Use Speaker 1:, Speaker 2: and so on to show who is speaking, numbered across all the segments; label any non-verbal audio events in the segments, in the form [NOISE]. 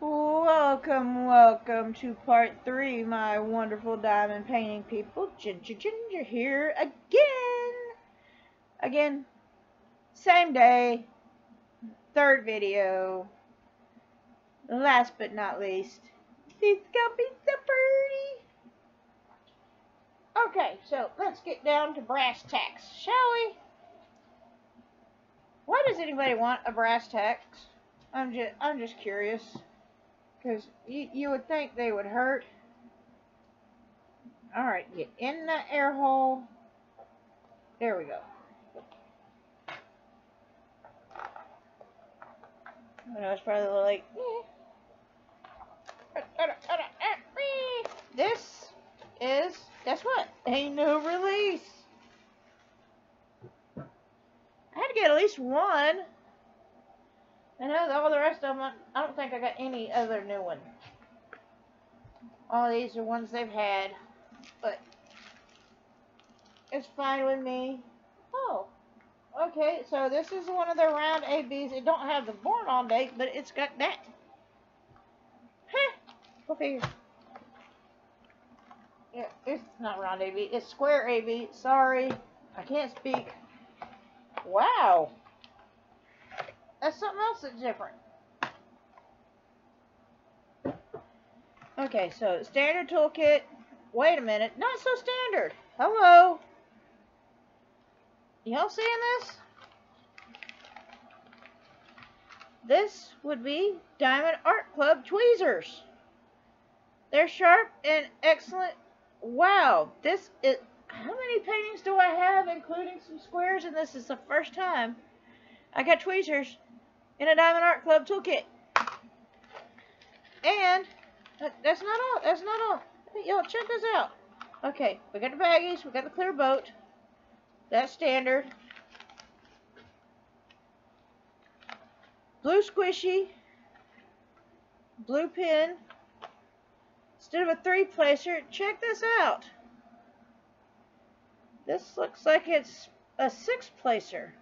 Speaker 1: Welcome, welcome to part three, my wonderful diamond painting people. Ginger Ginger here again. Again, same day, third video. Last but not least, it's gonna be. Okay, so let's get down to brass tacks, shall we? Why does anybody want a brass tacks? I'm just, I'm just curious. Because you, you would think they would hurt. Alright, get in the air hole. There we go. I know it's probably like, eh. This is, guess what? A new release. I had to get at least one. I know all the rest of them, think I got any other new one. All these are ones they've had, but it's fine with me. Oh, okay, so this is one of their round ABs. It don't have the born on date, but it's got that. Huh, figure. Yeah, it's not round AB, it's square AB. Sorry, I can't speak. Wow. That's something else that's different. Okay, so standard toolkit. Wait a minute. Not so standard. Hello. Y'all seeing this? This would be Diamond Art Club tweezers. They're sharp and excellent. Wow, this is. How many paintings do I have, including some squares? And this is the first time I got tweezers in a Diamond Art Club toolkit. And that's not all. That's not all. Y'all check this out. Okay, we got the baggies. We got the clear boat. That's standard. Blue squishy. Blue pin. Instead of a three placer, check this out. This looks like it's a six placer.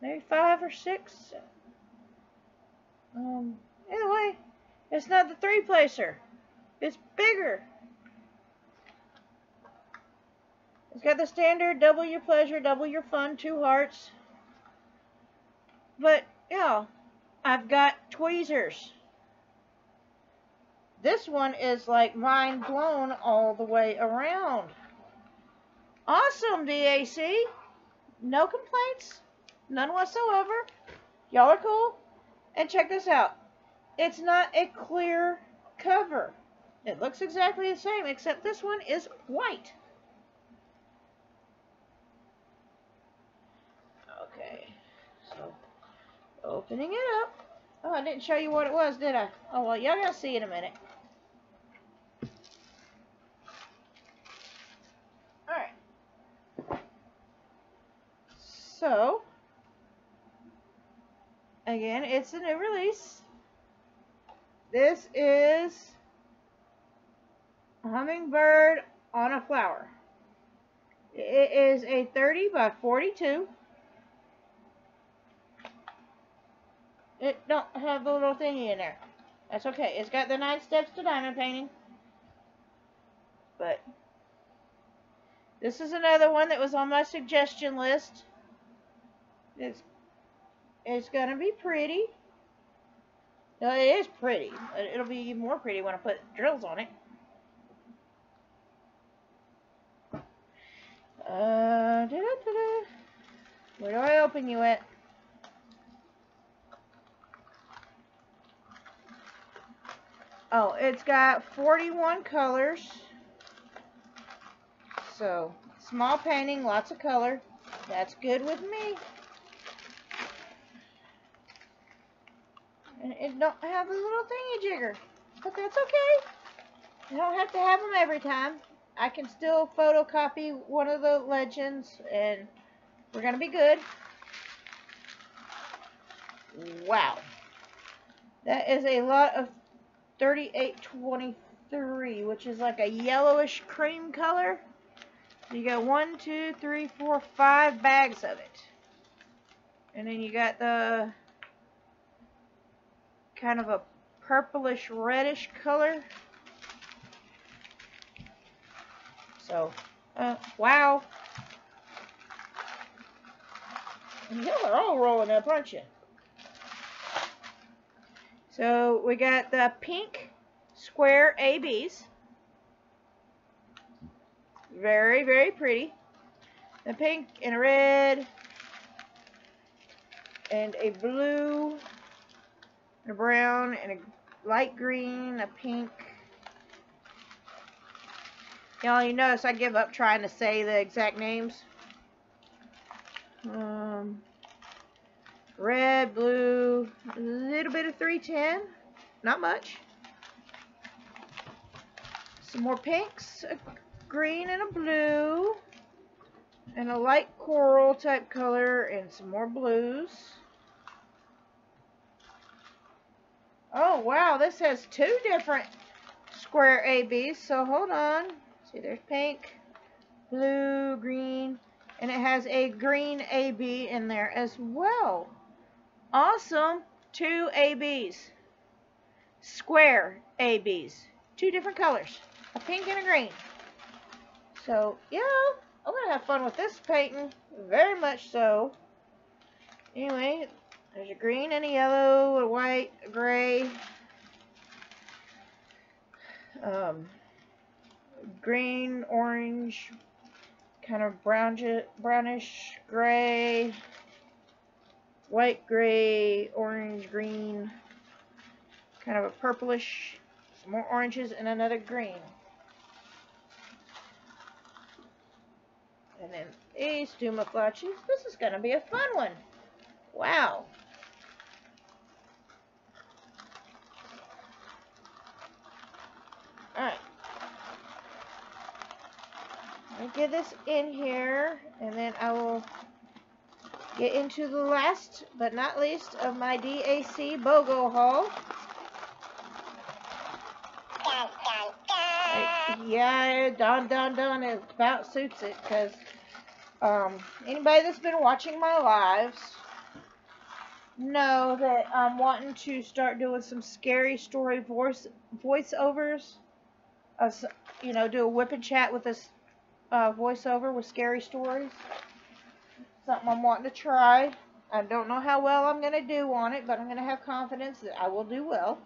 Speaker 1: Maybe five or six. Um, anyway, it's not the three placer. It's bigger. It's got the standard double your pleasure, double your fun, two hearts. But, yeah, I've got tweezers. This one is like mind blown all the way around. Awesome, DAC. No complaints. None whatsoever. Y'all are cool. And check this out. It's not a clear cover. It looks exactly the same, except this one is white. Okay, so opening it up. Oh, I didn't show you what it was, did I? Oh, well, y'all gotta see in a minute. Alright. So, Again, it's a new release. This is a hummingbird on a flower. It is a 30 by 42. It don't have the little thingy in there. That's okay. It's got the nine steps to diamond painting. But this is another one that was on my suggestion list. It's it's going to be pretty. No, it is pretty. It'll be even more pretty when I put drills on it. Uh, da -da -da Where do I open you at? Oh, it's got 41 colors. So, small painting, lots of color. That's good with me. And it don't have a little thingy jigger. But that's okay. You don't have to have them every time. I can still photocopy one of the legends and we're going to be good. Wow. That is a lot of 3823, which is like a yellowish cream color. You got one, two, three, four, five bags of it. And then you got the kind of a purplish reddish color. So, uh, wow. You are all rolling up, aren't you? So we got the pink square ABs. Very, very pretty. The pink and a red and a blue a brown and a light green, a pink. Y'all, you notice I give up trying to say the exact names. Um, red, blue, a little bit of 310, not much. Some more pinks, a green and a blue, and a light coral type color, and some more blues. Oh, wow, this has two different square ABs, so hold on. See, there's pink, blue, green, and it has a green AB in there as well. Awesome. Two ABs. Square ABs. Two different colors. A pink and a green. So, yeah, I'm going to have fun with this painting. Very much so. Anyway, there's a green and a yellow, a white, a gray. Um, green, orange, kind of brown, brownish gray, white gray, orange green, kind of a purplish, some more oranges and another green. And then these Duma Flotchies. This is going to be a fun one. Wow. Alright. Me get this in here, and then I will get into the last but not least of my DAC BOGO haul. yeah, Don Don Don it about suits it because um, anybody that's been watching my lives know that I'm wanting to start doing some scary story voice voiceovers. Uh, you know, do a WIP chat with this uh, voiceover with scary stories. Something I'm wanting to try. I don't know how well I'm going to do on it, but I'm going to have confidence that I will do well.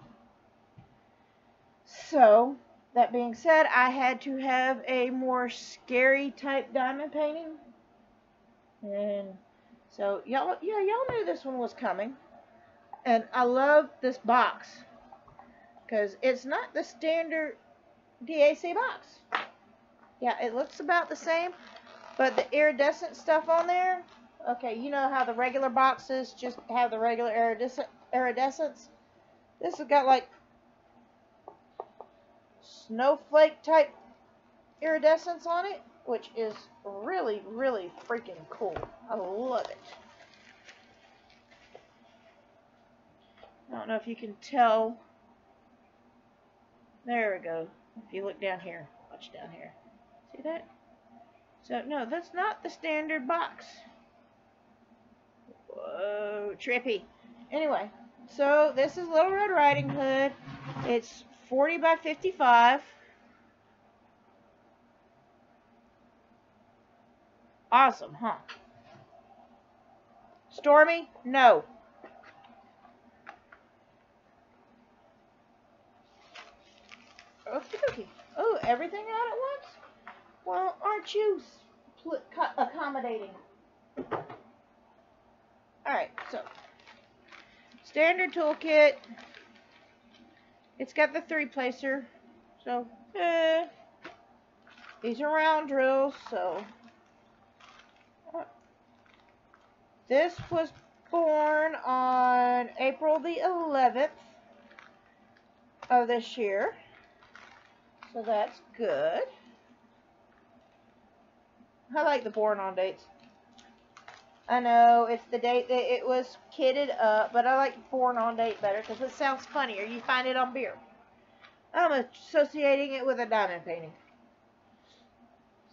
Speaker 1: So, that being said, I had to have a more scary type diamond painting. And so, y'all, yeah, y'all knew this one was coming. And I love this box. Because it's not the standard DAC box. Yeah, it looks about the same, but the iridescent stuff on there, okay, you know how the regular boxes just have the regular iridescent, iridescence? This has got like snowflake type iridescence on it, which is really, really freaking cool. I love it. I don't know if you can tell. There we go. If you look down here, watch down here. See that? So, no, that's not the standard box. Whoa, trippy. Anyway, so this is Little Red Riding Hood. It's 40 by 55. Awesome, huh? Stormy? No. Okay, okay. Oh, everything out at once? Well, aren't you accommodating? Alright, so. Standard toolkit. It's got the three placer. So, eh. These are round drills, so. This was born on April the 11th of this year. So that's good. I like the born on dates. I know it's the date that it was kitted up, but I like born on date better because it sounds funnier. You find it on beer. I'm associating it with a diamond painting.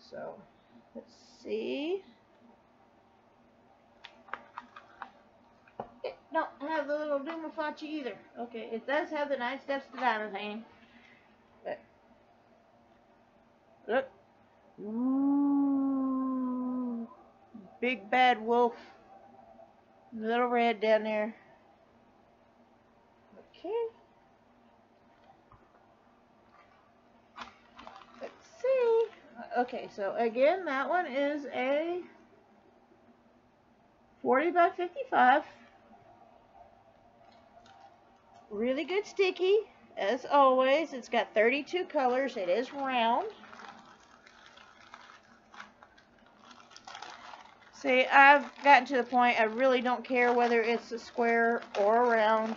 Speaker 1: So, let's see. It don't have the little Dumafachi either. Okay, it does have the Nine Steps to Diamond painting. But, look. Ooh. Big bad wolf. Little red down there. Okay. Let's see. Okay, so again, that one is a 40 by 55. Really good sticky, as always. It's got 32 colors. It is round. See, I've gotten to the point I really don't care whether it's a square or a round.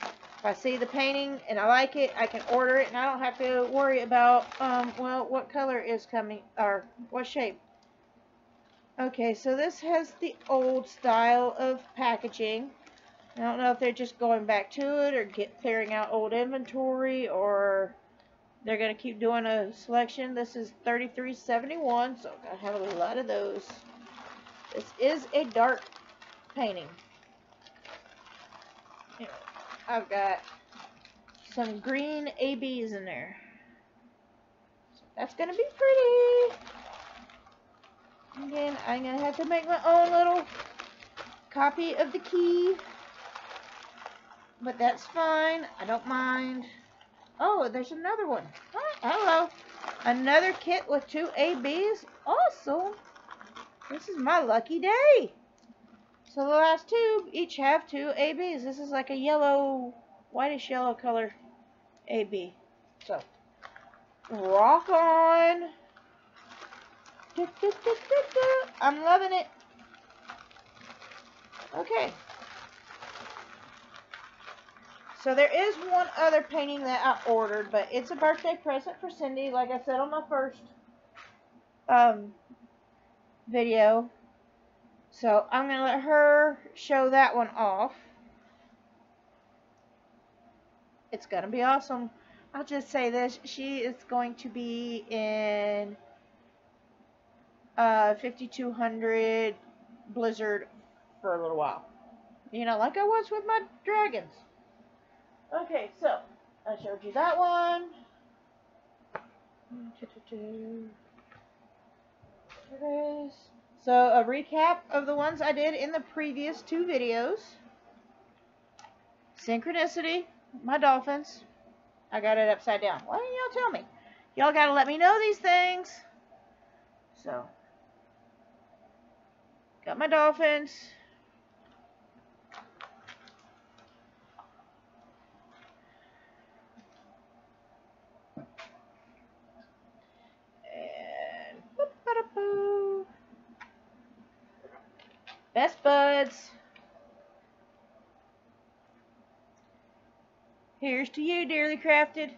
Speaker 1: If I see the painting and I like it, I can order it and I don't have to worry about, um, well, what color is coming, or what shape. Okay, so this has the old style of packaging. I don't know if they're just going back to it or get clearing out old inventory or they're going to keep doing a selection. This is 3371, so I have a lot of those. This is a dark painting. I've got some green ABs in there. That's going to be pretty. Again, I'm going to have to make my own little copy of the key. But that's fine. I don't mind. Oh, there's another one. hello. Another kit with two ABs. Awesome. This is my lucky day. So the last two each have two ABs. This is like a yellow, whitish yellow color AB. So, rock on. I'm loving it. Okay. So there is one other painting that I ordered, but it's a birthday present for Cindy, like I said on my first um, video. So I'm going to let her show that one off. It's going to be awesome. I'll just say this. She is going to be in uh, 5200 Blizzard for a little while. You know, like I was with my dragons. Okay, so I showed you that one. So a recap of the ones I did in the previous two videos. Synchronicity, my dolphins. I got it upside down. Why didn't y'all tell me? Y'all gotta let me know these things. So, Got my dolphins. And [SIGHS] Best buds. Here's to you, dearly crafted.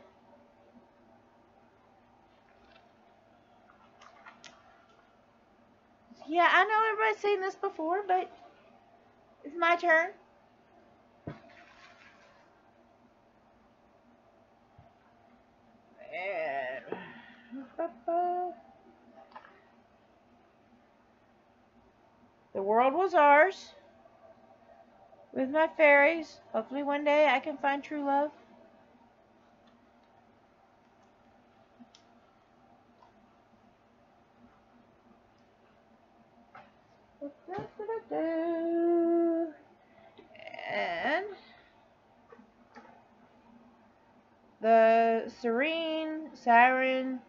Speaker 1: Yeah, I know everybody's seen this before, but it's my turn. And the world was ours with my fairies. Hopefully one day I can find true love. And the Serene Siren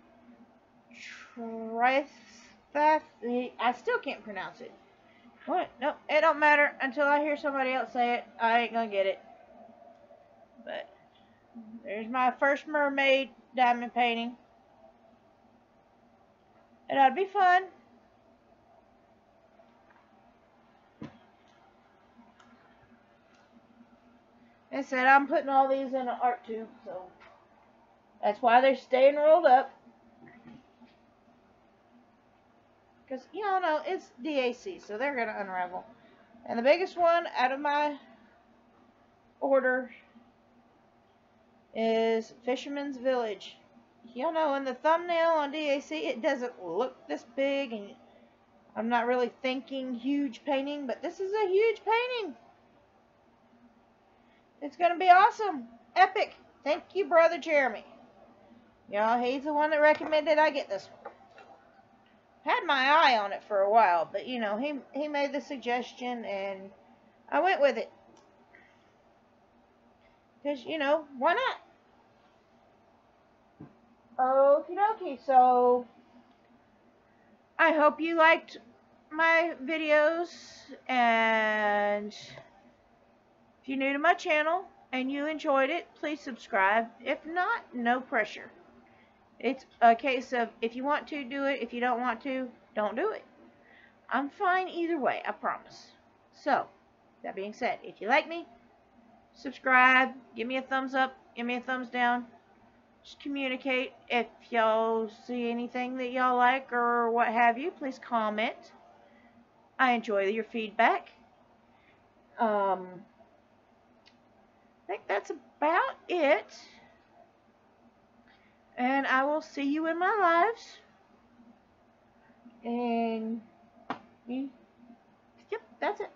Speaker 1: Tritheth. I still can't pronounce it. What? Nope, it don't matter until I hear somebody else say it. I ain't gonna get it. But there's my first mermaid diamond painting. It ought to be fun. I said I'm putting all these in an art tube, so that's why they're staying rolled up. Because, you all know, it's DAC, so they're going to unravel. And the biggest one out of my order is Fisherman's Village. Y'all know in the thumbnail on DAC, it doesn't look this big, and I'm not really thinking huge painting, but this is a huge painting. It's going to be awesome. Epic. Thank you, Brother Jeremy. Y'all, he's the one that recommended I get this one. Had my eye on it for a while, but you know, he he made the suggestion and I went with it. Because, you know, why not? Okie dokie. So, I hope you liked my videos. And if you're new to my channel and you enjoyed it, please subscribe. If not, no pressure. It's a case of if you want to, do it. If you don't want to, don't do it. I'm fine either way, I promise. So, that being said, if you like me, subscribe, give me a thumbs up, give me a thumbs down. Just communicate. If y'all see anything that y'all like or what have you, please comment. I enjoy your feedback. Um, I think that's about it. And I will see you in my lives. And, yep, that's it.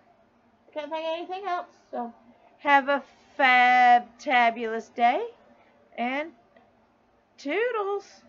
Speaker 1: Can't think of anything else. So, have a fab-tabulous day. And toodles.